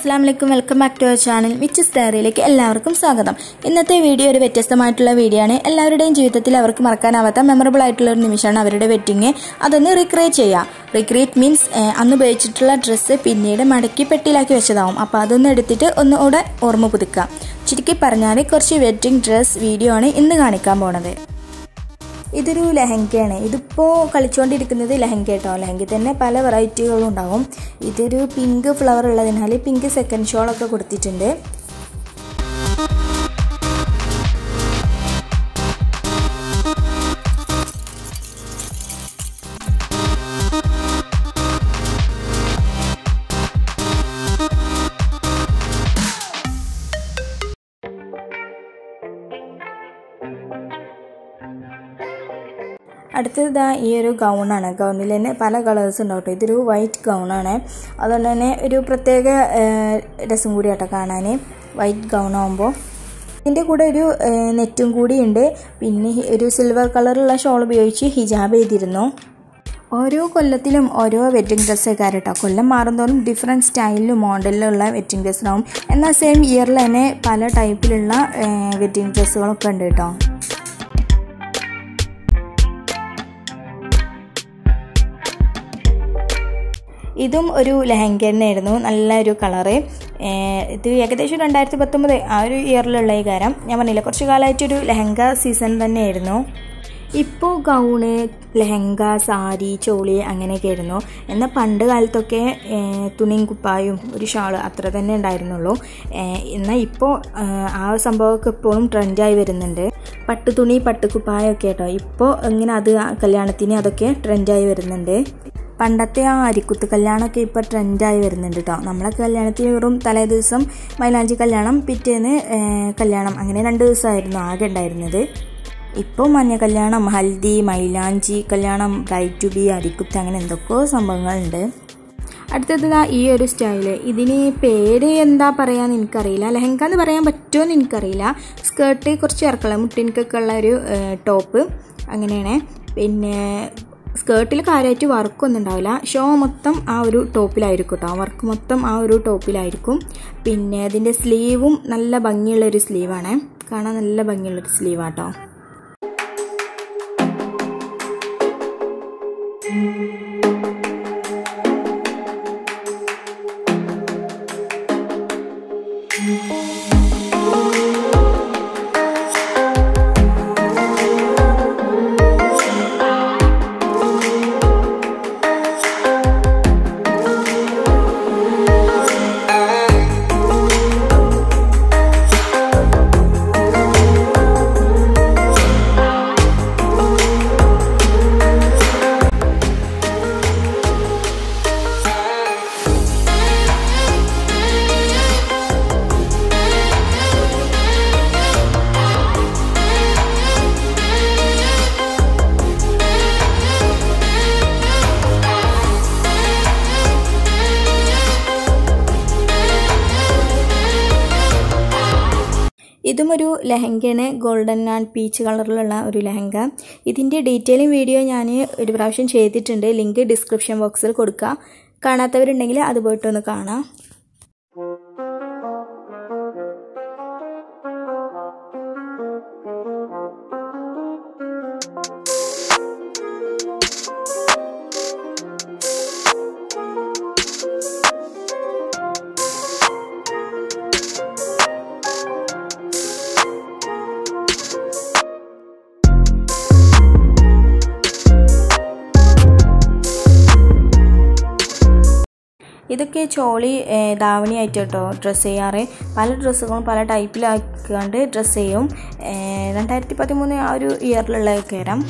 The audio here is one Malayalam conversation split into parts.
അസ്സാം വലൈക്കും welcome back to our channel which ഡയറിയിലേക്ക് എല്ലാവർക്കും സ്വാഗതം. ഇന്നത്തെ വീഡിയോ ഒരു വ്യത്യസ്തമായിട്ടുള്ള വീഡിയോ ആണ്. എല്ലാവരുടെയും ജീവിതത്തിൽ അവർക്ക് മറക്കാനാവാത്ത മെമ്മറബിൾ ആയിട്ടുള്ള ഒരു നിമിഷമാണ് അവരുടെ വെഡിങ് അതൊന്ന് റീക്രിയേറ്റ് ചെയ്യുക റീക്രിയേറ്റ് മീൻസ് അന്ന് ഉപയോഗിച്ചിട്ടുള്ള ഡ്രസ്സ് പിന്നീട് മടക്കി പെട്ടിയിലാക്കി വെച്ചതാവും. അപ്പോൾ അതൊന്ന് എടുത്തിട്ട് ഒന്നുകൂടെ ഓർമ്മ പുതുക്കുക. ചുരുക്കി പറഞ്ഞാൽ കുറച്ച് വെഡിങ് ഡ്രസ് വീഡിയോ ആണ് ഇന്ന് കാണിക്കാൻ പോണത്. ഇതൊരു ലെഹങ്കയാണ്. ഇതിപ്പോൾ കളിച്ചുകൊണ്ടിരിക്കുന്നത് ലെഹങ്ക കേട്ടോ. ലെഹങ്ക തന്നെ പല വെറൈറ്റികളും ഉണ്ടാവും. ഇതൊരു പിങ്ക് ഫ്ലവർ ഉള്ളതിനാൽ പിങ്ക് സെക്കൻഡ് ഷോളൊക്കെ കൊടുത്തിട്ടുണ്ട്. അടുത്തത് ദാ ഈ ഒരു ഗൗണാണ് ഗൗണിൽ തന്നെ പല കളേഴ്സ് ഉണ്ടാവും കേട്ടോ. ഇതൊരു വൈറ്റ് ഗൗണാണ് അതുകൊണ്ട് തന്നെ ഒരു പ്രത്യേക രസം കൂടി കേട്ടോ കാണാൻ വൈറ്റ് ഗൗൺ ആകുമ്പോൾ ഇതിന്റെ കൂടെ ഒരു നെറ്റും കൂടി ഉണ്ട്. പിന്നെ ഒരു സിൽവർ കളറുള്ള ഷോൾ ഉപയോഗിച്ച് ഹിജാബ് ചെയ്തിരുന്നു ഓരോ കൊല്ലത്തിലും ഓരോ വെഡ്ഡിങ് ഡ്രസ്സ് കേട്ടോ കൊല്ലം മാറുന്തോറും ഡിഫറെന്റ് സ്റ്റൈലിലും മോഡലിലുള്ള വെഡ്ഡിങ് ഡ്രസ്സുകളാവും എന്നാൽ സെയിം ഇയറിൽ തന്നെ പല ടൈപ്പിലുള്ള വെഡ്ഡിങ് ഡ്രസ്സുകളൊക്കെ ഉണ്ട് കേട്ടോ. ഇതും ഒരു ലെഹങ്ക തന്നെയായിരുന്നു നല്ലൊരു കളറ്. ഇത് ഏകദേശം രണ്ടായിരത്തി പത്തൊമ്പത് ആ ഒരു ഇയറിലുള്ള ഈ കാരം ഞാൻ പറഞ്ഞില്ല കുറച്ച് കാലമായിട്ടൊരു ലഹങ്ക സീസൺ തന്നെയായിരുന്നു. ഇപ്പോൾ ഗൗണ് ലെഹങ്ക സാരി ചോളി അങ്ങനെയൊക്കെ ആയിരുന്നു എന്നാൽ പണ്ട് കാലത്തൊക്കെ തുണിയും കുപ്പായും ഒരു ഷാൾ അത്ര തന്നെ ഉണ്ടായിരുന്നുള്ളൂ. എന്നാൽ ഇപ്പോൾ ആ സംഭവമൊക്കെ ഇപ്പോഴും ട്രെൻഡായി വരുന്നുണ്ട്. പട്ടുതുണി പട്ടുകുപ്പായൊക്കെ കേട്ടോ ഇപ്പോൾ ഇങ്ങനെ അത് കല്യാണത്തിന് അതൊക്കെ ട്രെൻഡായി വരുന്നുണ്ട്. പണ്ടത്തെ ആ അരിക്കുത്ത് കല്യാണമൊക്കെ ഇപ്പോൾ ട്രെൻഡായി വരുന്നുണ്ട് കേട്ടോ നമ്മളെ കല്യാണത്തിന് വെറും തലേ ദിവസം മൈലാഞ്ചി കല്യാണം പിറ്റേന്ന് കല്യാണം അങ്ങനെ രണ്ട് ദിവസമായിരുന്നു ആകെ ഉണ്ടായിരുന്നത്. ഇപ്പോൾ മഞ്ഞ കല്യാണം ഹൽദി മൈലാഞ്ചി കല്യാണം ബ്രൈറ്റ് ടു ബി അരിക്കുത്ത് അങ്ങനെ എന്തൊക്കെയോ സംഭവങ്ങളുണ്ട്. അടുത്തത് ഈ ഒരു സ്റ്റൈൽ. ഇതിന് പേര് എന്താ പറയാന്ന് എനിക്കറിയില്ല. ലെഹങ്ക എന്ന് പറയാൻ പറ്റുമോ എന്ന് എനിക്കറിയില്ല. സ്കേർട്ട് കുറച്ച് ഇറക്കള മുട്ടിനൊക്കെ ഉള്ള ഒരു ടോപ്പ് അങ്ങനെയാണ്. പിന്നെ സ്കേർട്ടിൽ കാര്യമായിട്ട് വർക്കൊന്നും ഉണ്ടാവില്ല ഷോ മൊത്തം ആ ഒരു ടോപ്പിലായിരിക്കും കേട്ടോ വർക്ക് മൊത്തം ആ ഒരു ടോപ്പിലായിരിക്കും. പിന്നെ അതിന്റെ സ്ലീവും നല്ല ഭംഗിയുള്ളൊരു സ്ലീവാണ് കാണാൻ നല്ല ഭംഗിയുള്ളൊരു സ്ലീവാട്ടോ ഇതും ഒരു ലെഹങ്കയാണ്. ഗോൾഡൻ ആൻഡ് പീച്ച് കളറിലുള്ള ഒരു ലെഹങ്ക. ഇതിന്റെ ഡീറ്റെയിലിംഗ് വീഡിയോ ഞാൻ ഒരു പ്രാവശ്യം ചെയ്തിട്ടുണ്ട്. ലിങ്ക് ഡിസ്ക്രിപ്ഷൻ ബോക്സിൽ കൊടുക്കുക കാണാത്തവരുണ്ടെങ്കിൽ അത് പോയിട്ടൊന്ന് കാണാം. ഇതൊക്കെ ചോളി ദാവണി ആയിട്ട് കേട്ടോ ഡ്രസ്സ് ചെയ്യാറ്. പല ഡ്രസ്സുകളും പല ടൈപ്പിലാക്കിക്കൊണ്ട് ഡ്രസ്സ് ചെയ്യും. രണ്ടായിരത്തി പതിമൂന്ന് ആ ഒരു ഇയറിലുള്ള കയറാം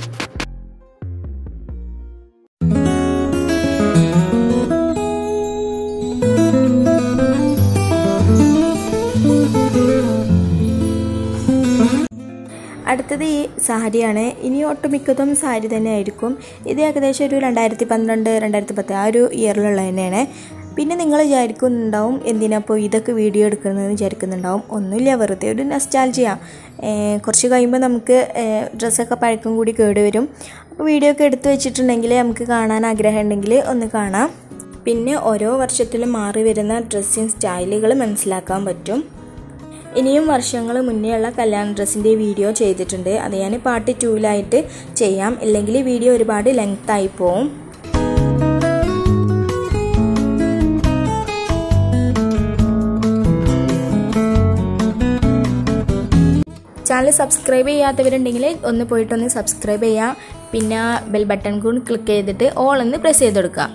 അടുത്തത് ഈ സാരിയാണ്. ഇനി ഒട്ടുമിക്കതും സാരി തന്നെ ആയിരിക്കും. ഇത് ഏകദേശം ഒരു രണ്ടായിരത്തി പന്ത്രണ്ട് രണ്ടായിരത്തി പത്ത് ആ ഒരു ഇയറിലുള്ള തന്നെയാണ്. പിന്നെ നിങ്ങൾ വിചാരിക്കുന്നുണ്ടാവും എന്തിനാപ്പോൾ ഇതൊക്കെ വീഡിയോ എടുക്കുന്നതെന്ന് വിചാരിക്കുന്നുണ്ടാവും. ഒന്നുമില്ല വെറുതെ ഒരു നസ്റ്റാൾജിയ കുറച്ച് കഴിയുമ്പോൾ നമുക്ക് ഡ്രസ്സൊക്കെ പഴക്കം കൂടി കേടുവരും അപ്പോൾ വീഡിയോ ഒക്കെ എടുത്തു വെച്ചിട്ടുണ്ടെങ്കിൽ നമുക്ക് കാണാൻ ആഗ്രഹം ഉണ്ടെങ്കിൽ ഒന്ന് കാണാം. പിന്നെ ഓരോ വർഷത്തിലും മാറി വരുന്ന ഡ്രസ്സിങ് സ്റ്റൈലുകൾ മനസ്സിലാക്കാൻ പറ്റും. ഇനിയും വർഷങ്ങൾ മുന്നേ ഉള്ള കല്യാണ ഡ്രസ്സിന്റെ വീഡിയോ ചെയ്തിട്ടുണ്ട്. അത് ഞാൻ പാർട്ട് ടൂവിലായിട്ട് ചെയ്യാം. ഇല്ലെങ്കിൽ വീഡിയോ ഒരുപാട് ലെങ്ത് ആയി പോവും. ചാനൽ സബ്സ്ക്രൈബ് ചെയ്യാത്തവരുണ്ടെങ്കിൽ ഒന്ന് പോയിട്ടൊന്ന് സബ്സ്ക്രൈബ് ചെയ്യാം. പിന്നെ ബെൽ ബട്ടൺ കൂടി ക്ലിക്ക് ചെയ്തിട്ട് ഓൾ ഒന്ന് പ്രസ് ചെയ്ത് കൊടുക്കുക